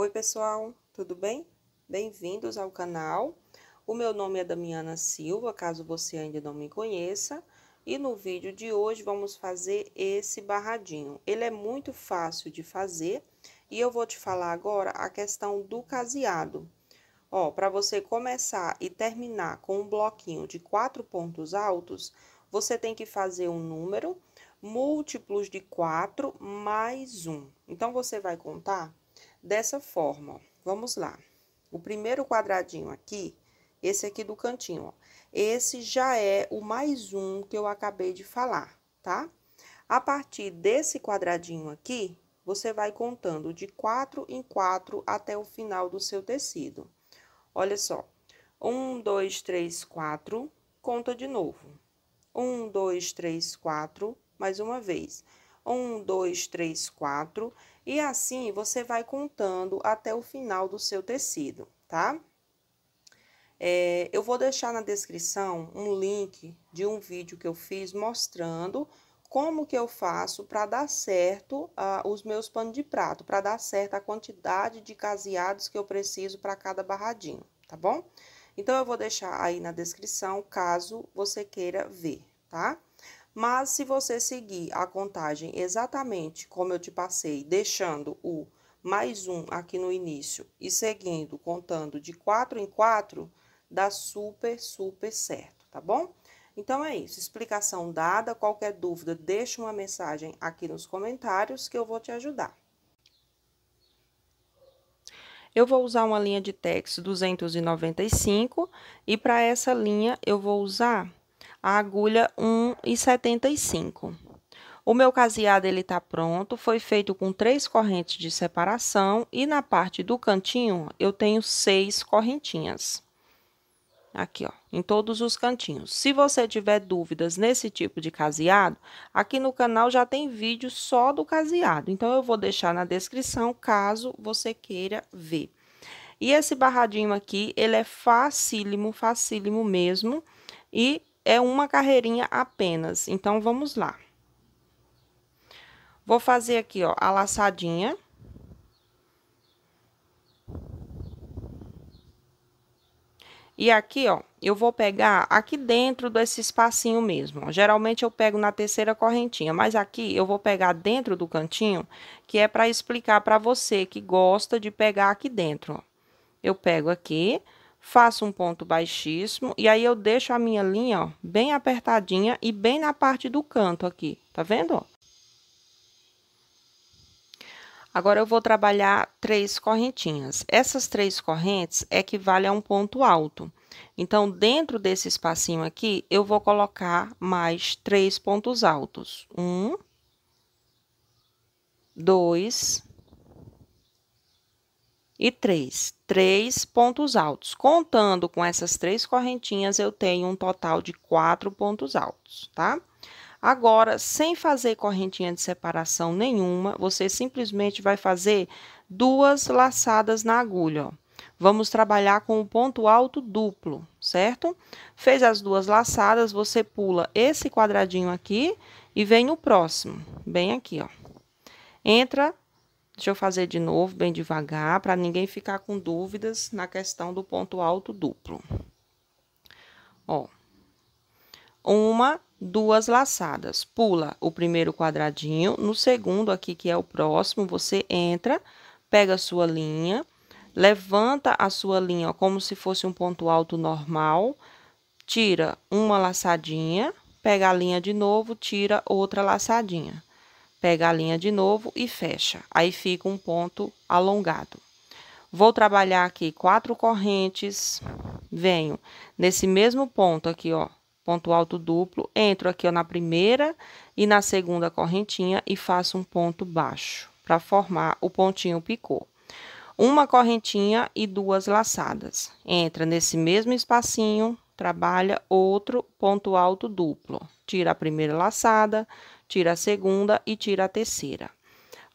Oi, pessoal, tudo bem? Bem-vindos ao canal. O meu nome é Damiana Silva, caso você ainda não me conheça. E no vídeo de hoje vamos fazer esse barradinho. Ele é muito fácil de fazer e eu vou te falar agora a questão do caseado. Ó, para você começar e terminar com um bloquinho de quatro pontos altos, você tem que fazer um número múltiplos de 4 mais 1. Então, você vai contar dessa forma, ó. Vamos lá. O primeiro quadradinho aqui, esse aqui do cantinho, ó. Esse já é o mais um que eu acabei de falar, tá? A partir desse quadradinho aqui, você vai contando de quatro em quatro até o final do seu tecido. Olha só. Um, dois, três, quatro. Conta de novo. Um, dois, três, quatro. Mais uma vez. Um, dois, três, quatro e assim você vai contando até o final do seu tecido, tá? É, eu vou deixar na descrição um link de um vídeo que eu fiz mostrando como que eu faço para dar certo uh, os meus panos de prato, para dar certo a quantidade de caseados que eu preciso para cada barradinho, tá bom? Então, eu vou deixar aí na descrição, caso você queira ver, tá? Mas se você seguir a contagem exatamente como eu te passei, deixando o mais um aqui no início e seguindo, contando de quatro em quatro, dá super, super certo, tá bom? Então, é isso. Explicação dada. Qualquer dúvida, deixa uma mensagem aqui nos comentários que eu vou te ajudar. Eu vou usar uma linha de tex 295 e para essa linha eu vou usar a agulha 1,75. O meu caseado ele tá pronto, foi feito com três correntes de separação e na parte do cantinho eu tenho seis correntinhas. Aqui, ó, em todos os cantinhos. Se você tiver dúvidas nesse tipo de caseado, aqui no canal já tem vídeo só do caseado. Então, eu vou deixar na descrição caso você queira ver. E esse barradinho aqui, ele é facílimo, facílimo mesmo. E é uma carreirinha apenas. Então, vamos lá. Vou fazer aqui, ó, a laçadinha. E aqui, ó, eu vou pegar aqui dentro desse espacinho mesmo. Geralmente eu pego na terceira correntinha, mas aqui eu vou pegar dentro do cantinho, que é para explicar para você que gosta de pegar aqui dentro, ó. Eu pego aqui, faço um ponto baixíssimo e aí eu deixo a minha linha, ó, bem apertadinha e bem na parte do canto aqui, tá vendo? Agora, eu vou trabalhar três correntinhas. Essas três correntes equivalem a um ponto alto. Então, dentro desse espacinho aqui, eu vou colocar mais três pontos altos. Um, dois, e três, três pontos altos. Contando com essas três correntinhas, eu tenho um total de quatro pontos altos, tá? Agora, sem fazer correntinha de separação nenhuma, você simplesmente vai fazer duas laçadas na agulha, ó. Vamos trabalhar com o ponto alto duplo, certo? Fez as duas laçadas, você pula esse quadradinho aqui e vem no próximo, bem aqui, ó. Entra Deixa eu fazer de novo, bem devagar, para ninguém ficar com dúvidas na questão do ponto alto duplo. Ó, uma, duas laçadas. Pula o primeiro quadradinho, no segundo aqui, que é o próximo, você entra, pega a sua linha, levanta a sua linha ó, como se fosse um ponto alto normal, tira uma laçadinha, pega a linha de novo, tira outra laçadinha pega a linha de novo e fecha. Aí fica um ponto alongado. Vou trabalhar aqui quatro correntes, venho nesse mesmo ponto aqui, ó, ponto alto duplo, entro aqui ó, na primeira e na segunda correntinha e faço um ponto baixo para formar o pontinho picô. Uma correntinha e duas laçadas. Entra nesse mesmo espacinho, trabalha outro ponto alto duplo. Tira a primeira laçada, tira a segunda e tira a terceira.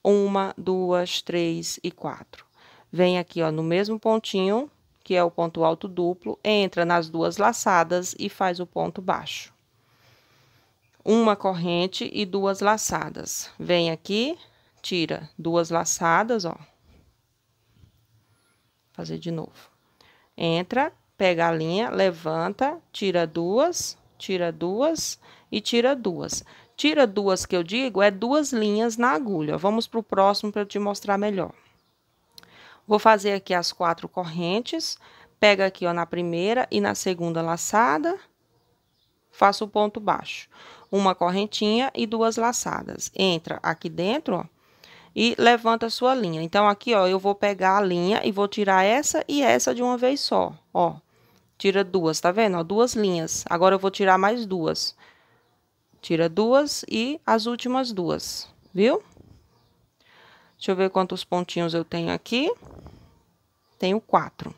Uma, duas, três e quatro. Vem aqui, ó, no mesmo pontinho, que é o ponto alto duplo, entra nas duas laçadas e faz o ponto baixo. Uma corrente e duas laçadas. Vem aqui, tira duas laçadas, ó. fazer de novo. Entra, pega a linha, levanta, tira duas, tira duas e tira duas. Tira duas que eu digo é duas linhas na agulha. Vamos para o próximo para eu te mostrar melhor. Vou fazer aqui as quatro correntes. Pega aqui, ó, na primeira e na segunda laçada. Faço o ponto baixo. Uma correntinha e duas laçadas. Entra aqui dentro, ó, e levanta a sua linha. Então, aqui, ó, eu vou pegar a linha e vou tirar essa e essa de uma vez só, ó. Tira duas, tá vendo? Ó, duas linhas. Agora, eu vou tirar mais duas. Tira duas e as últimas duas, viu? Deixa eu ver quantos pontinhos eu tenho aqui. Tenho quatro.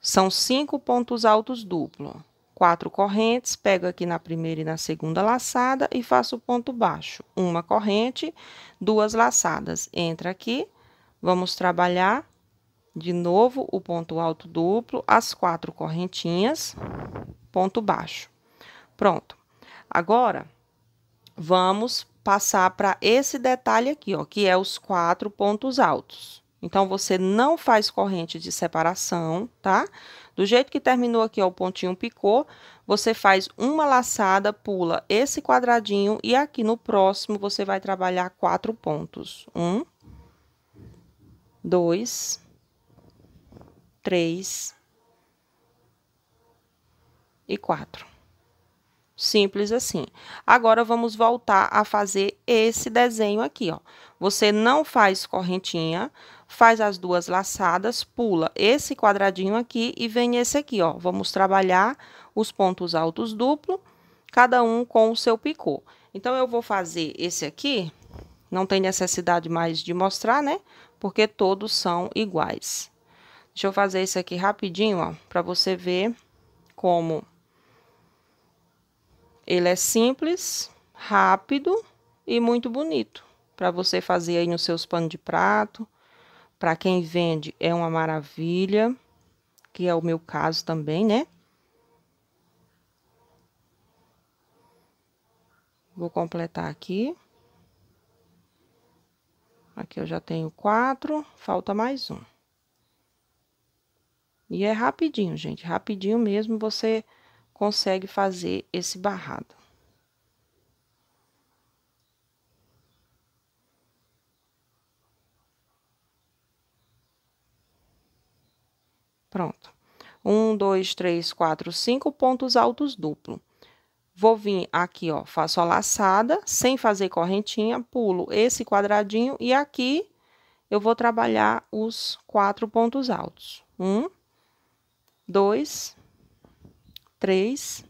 São cinco pontos altos duplo. Quatro correntes, pego aqui na primeira e na segunda laçada e faço ponto baixo. Uma corrente, duas laçadas. Entra aqui, vamos trabalhar de novo o ponto alto duplo, as quatro correntinhas, ponto baixo. Pronto. Agora, vamos passar para esse detalhe aqui, ó, que é os quatro pontos altos. Então, você não faz corrente de separação, tá? Do jeito que terminou aqui, ó, o pontinho picô, você faz uma laçada, pula esse quadradinho e aqui no próximo você vai trabalhar quatro pontos. Um, dois, três e quatro. Simples assim. Agora, vamos voltar a fazer esse desenho aqui, ó. Você não faz correntinha, faz as duas laçadas, pula esse quadradinho aqui e vem esse aqui, ó. Vamos trabalhar os pontos altos duplo, cada um com o seu picô. Então, eu vou fazer esse aqui, não tem necessidade mais de mostrar, né? Porque todos são iguais. Deixa eu fazer esse aqui rapidinho, ó, para você ver como ele é simples, rápido e muito bonito para você fazer aí nos seus panos de prato. Para quem vende é uma maravilha, que é o meu caso também, né? Vou completar aqui. Aqui eu já tenho quatro, falta mais um. E é rapidinho, gente, rapidinho mesmo você consegue fazer esse barrado. Pronto. Um, dois, três, quatro, cinco pontos altos duplo. Vou vir aqui, ó, faço a laçada, sem fazer correntinha, pulo esse quadradinho e aqui eu vou trabalhar os quatro pontos altos. Um, dois, três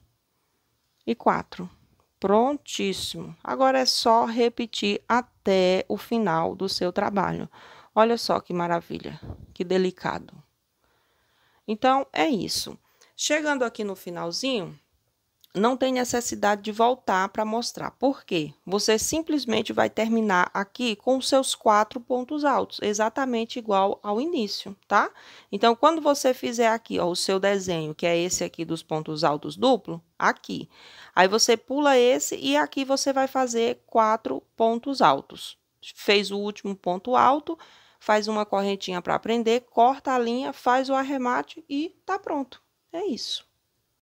e quatro. Prontíssimo. Agora é só repetir até o final do seu trabalho. Olha só que maravilha, que delicado. Então, é isso. Chegando aqui no finalzinho, não tem necessidade de voltar para mostrar. Por quê? Você simplesmente vai terminar aqui com os seus quatro pontos altos, exatamente igual ao início, tá? Então, quando você fizer aqui, ó, o seu desenho, que é esse aqui dos pontos altos duplo, aqui. Aí, você pula esse e aqui você vai fazer quatro pontos altos. Fez o último ponto alto, faz uma correntinha para prender, corta a linha, faz o arremate e tá pronto. É isso.